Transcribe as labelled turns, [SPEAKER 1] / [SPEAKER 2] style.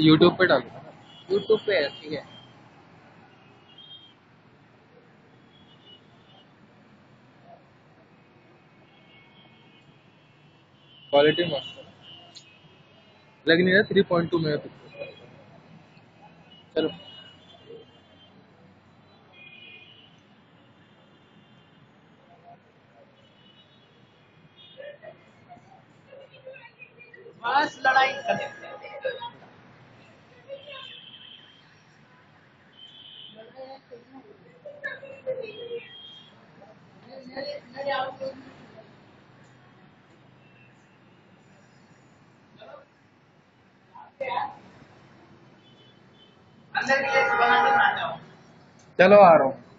[SPEAKER 1] YouTube पे डालो।
[SPEAKER 2] YouTube पे है ठीक है।
[SPEAKER 1] क्वालिटी मस्त लग नहीं रहा three point two mega pixel चलो।
[SPEAKER 2] बस लड़ाई खत्म।
[SPEAKER 1] चलो आ रहा हूँ।